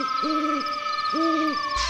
Ooh, ooh, ooh.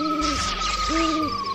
Mm-hmm.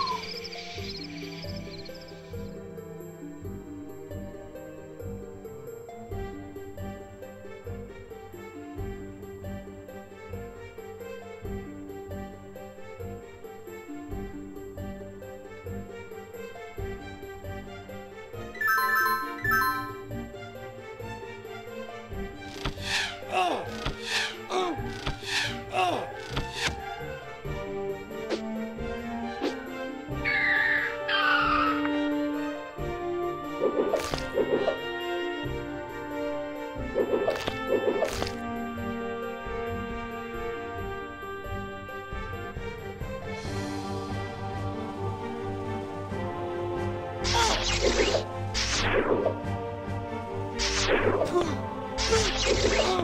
Oh!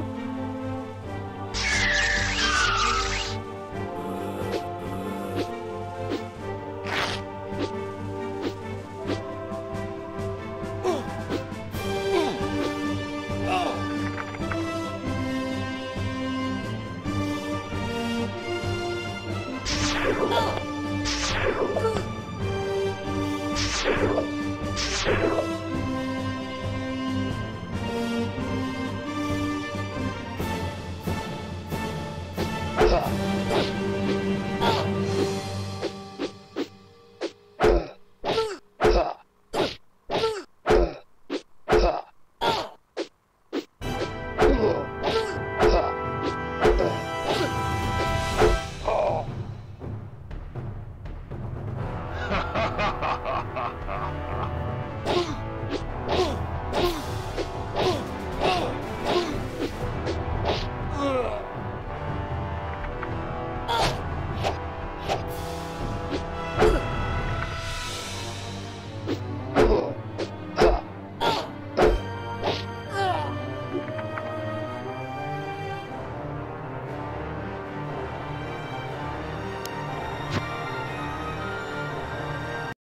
Yeah.